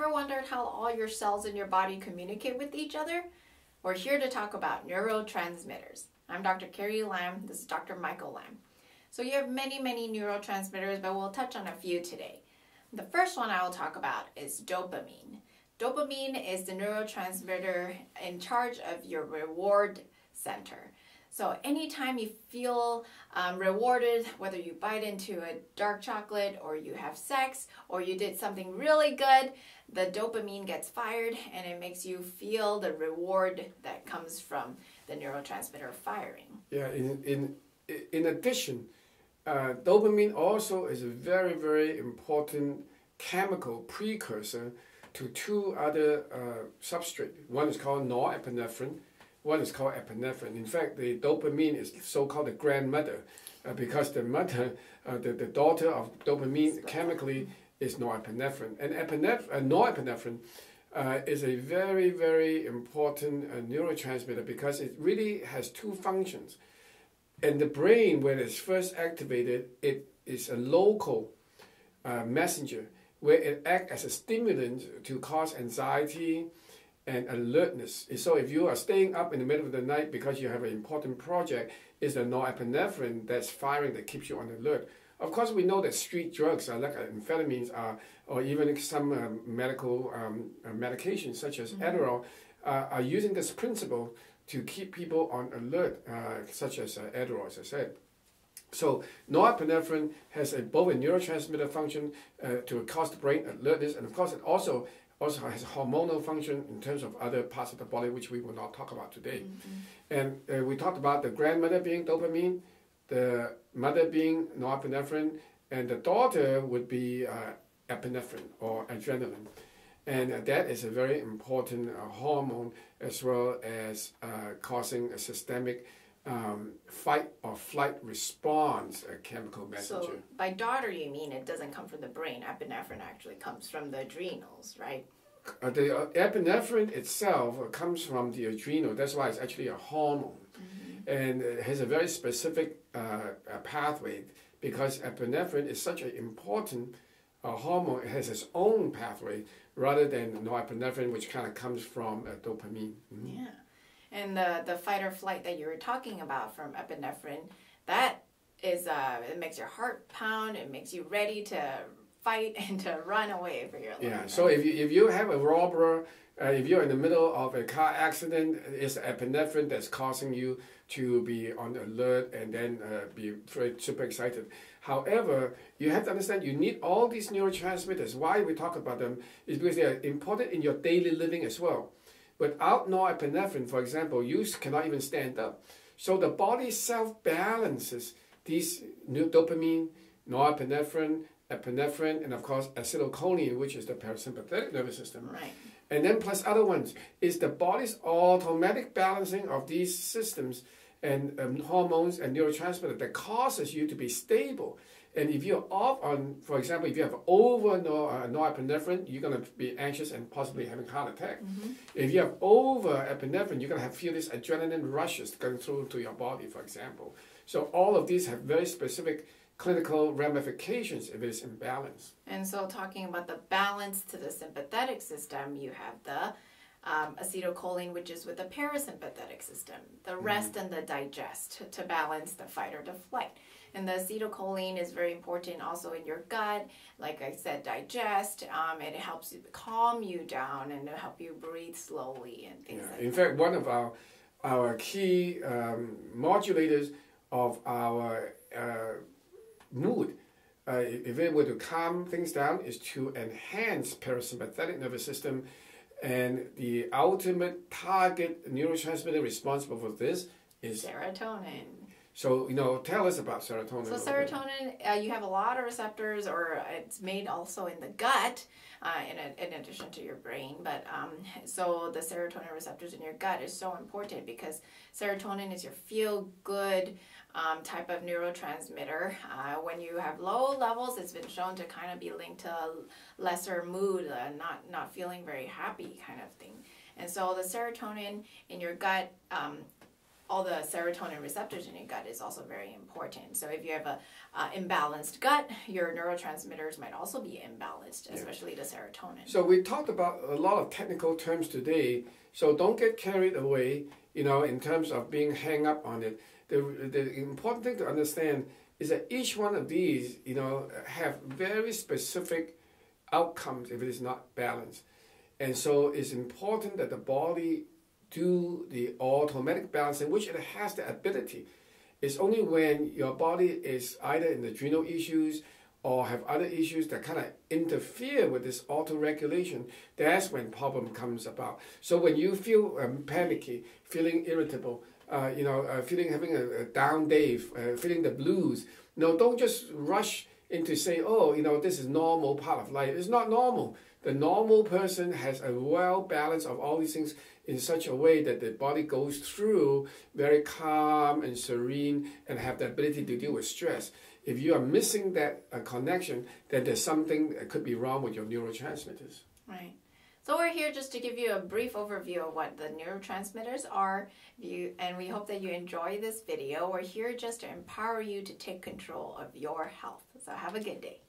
ever wondered how all your cells in your body communicate with each other? We're here to talk about neurotransmitters. I'm Dr. Carrie Lam. This is Dr. Michael Lam. So you have many, many neurotransmitters, but we'll touch on a few today. The first one I will talk about is dopamine. Dopamine is the neurotransmitter in charge of your reward center. So anytime you feel um, rewarded, whether you bite into a dark chocolate or you have sex or you did something really good, the dopamine gets fired and it makes you feel the reward that comes from the neurotransmitter firing. Yeah, in, in, in addition, uh, dopamine also is a very, very important chemical precursor to two other uh, substrate. One is called norepinephrine, one is called epinephrine. In fact, the dopamine is so-called the grandmother uh, because the mother, uh, the, the daughter of dopamine chemically is norepinephrine. And epineph- uh, norepinephrine uh, is a very, very important uh, neurotransmitter because it really has two functions. In the brain, when it's first activated, it is a local uh, messenger where it acts as a stimulant to cause anxiety, and alertness. So if you are staying up in the middle of the night because you have an important project, it's the norepinephrine that's firing that keeps you on alert. Of course, we know that street drugs, uh, like amphetamines, are, or even some um, medical um, uh, medications such as mm-hmm. Adderall, uh, are using this principle to keep people on alert, uh, such as uh, Adderall, as I said. So norepinephrine has a, both a neurotransmitter function uh, to cause the brain alertness, and of course it also also has hormonal function in terms of other parts of the body, which we will not talk about today. Mm-hmm. And uh, we talked about the grandmother being dopamine, the mother being norepinephrine, and the daughter would be uh, epinephrine or adrenaline. And uh, that is a very important uh, hormone as well as uh, causing a systemic um, fight or flight response a chemical messenger. So by daughter, you mean it doesn't come from the brain. Epinephrine actually comes from the adrenals, right? Uh, the uh, epinephrine itself comes from the adrenal. That's why it's actually a hormone. Mm-hmm. And it has a very specific uh, pathway because epinephrine is such an important uh, hormone. It has its own pathway rather than norepinephrine, which kind of comes from uh, dopamine. Mm-hmm. Yeah. And the, the fight or flight that you were talking about from epinephrine, that is, uh, it makes your heart pound, it makes you ready to fight and to run away for your life. Yeah, so if you, if you have a robber, uh, if you're in the middle of a car accident, it's epinephrine that's causing you to be on alert and then uh, be super excited. However, you have to understand you need all these neurotransmitters. Why we talk about them is because they are important in your daily living as well. Without norepinephrine, for example, you cannot even stand up. So the body self balances these new dopamine, norepinephrine, epinephrine, and of course acetylcholine, which is the parasympathetic nervous system. Right. And then plus other ones is the body's automatic balancing of these systems and um, hormones and neurotransmitters that causes you to be stable. And if you're off on, for example, if you have over uh, norepinephrine, you're going to be anxious and possibly having heart attack. Mm-hmm. If you have over epinephrine, you're going to have feel these adrenaline rushes going through to your body, for example. So all of these have very specific clinical ramifications if it is imbalanced. And so talking about the balance to the sympathetic system, you have the um, acetylcholine, which is with the parasympathetic system, the mm-hmm. rest mm-hmm. and the digest to, to balance the fight or the flight. And the acetylcholine is very important also in your gut. Like I said, digest. Um, it helps you calm you down and help you breathe slowly and things yeah. like in that. In fact, one of our our key um, modulators of our uh, mood, uh, if it were to calm things down, is to enhance parasympathetic nervous system. And the ultimate target neurotransmitter responsible for this is serotonin. So, you know, tell us about serotonin. So, serotonin, uh, you have a lot of receptors, or it's made also in the gut, uh, in, a, in addition to your brain. But um, so, the serotonin receptors in your gut is so important because serotonin is your feel good um, type of neurotransmitter. Uh, when you have low levels, it's been shown to kind of be linked to lesser mood, uh, not, not feeling very happy kind of thing. And so, the serotonin in your gut um, all the serotonin receptors in your gut is also very important. So if you have a uh, imbalanced gut, your neurotransmitters might also be imbalanced, especially the serotonin. So we talked about a lot of technical terms today. So don't get carried away, you know, in terms of being hang up on it. The, the important thing to understand is that each one of these, you know, have very specific outcomes if it is not balanced. And so it's important that the body do the automatic balancing, which it has the ability. It's only when your body is either in adrenal issues or have other issues that kind of interfere with this auto regulation, that's when problem comes about. So when you feel um, panicky, feeling irritable, uh, you know, uh, feeling having a, a down day, uh, feeling the blues, no, don't just rush into say, oh, you know, this is normal part of life. It's not normal. The normal person has a well balance of all these things in such a way that the body goes through very calm and serene and have the ability to deal with stress. If you are missing that uh, connection, then there's something that could be wrong with your neurotransmitters. Right. So we're here just to give you a brief overview of what the neurotransmitters are. You, and we hope that you enjoy this video. We're here just to empower you to take control of your health. So have a good day.